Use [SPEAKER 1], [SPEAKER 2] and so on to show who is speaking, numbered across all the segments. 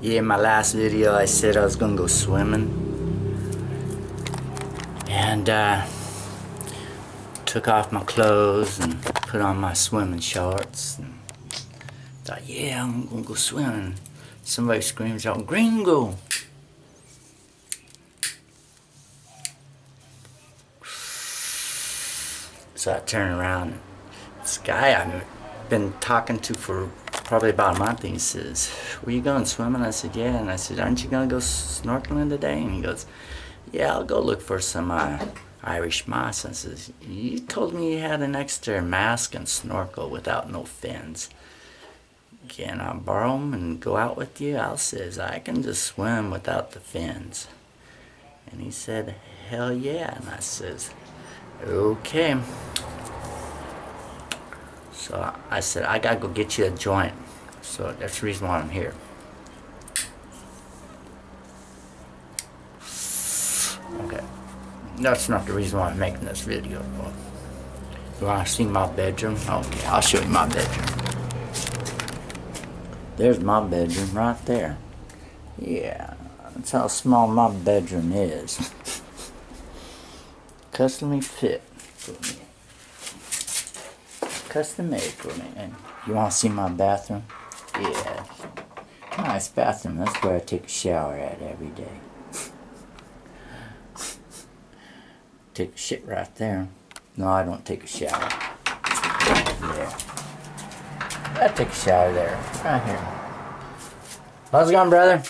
[SPEAKER 1] Yeah, my last video I said I was gonna go swimming. And uh, took off my clothes and put on my swimming shorts. And thought, yeah, I'm gonna go swimming. Somebody screams out, Gringo! So I turn around. This guy I've been talking to for probably about a month. He says, "Were you going swimming?" I said, "Yeah." And I said, "Aren't you gonna go snorkeling today?" And he goes, "Yeah, I'll go look for some uh, Irish moss." I says, "You told me you had an extra mask and snorkel without no fins. Can I borrow 'em and go out with you?" I says, "I can just swim without the fins." And he said, "Hell yeah!" And I says, "Okay." So I said, I gotta go get you a joint. So that's the reason why I'm here. Okay. That's not the reason why I'm making this video. You wanna see my bedroom? Okay, I'll show you my bedroom. There's my bedroom right there. Yeah, that's how small my bedroom is. Customly fit custom made for me. And you want to see my bathroom? Yeah. Nice bathroom. That's where I take a shower at every day. take a shit right there. No, I don't take a shower. Yeah. I take a shower there. Right here. How's it going, brother?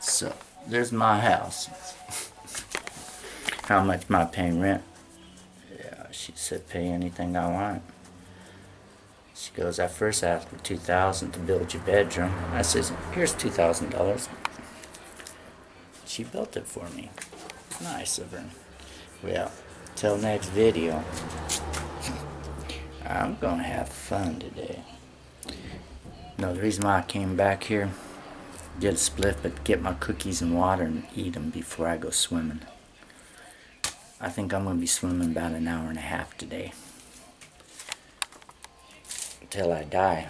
[SPEAKER 1] So, there's my house. How much am I paying rent? She said, pay anything I want. She goes, I first asked for 2000 to build your bedroom. I says, here's $2,000. She built it for me. Nice of her. Well, till next video, I'm gonna have fun today. No, the reason why I came back here, get a split, but get my cookies and water and eat them before I go swimming. I think I'm going to be swimming about an hour and a half today. Until I die.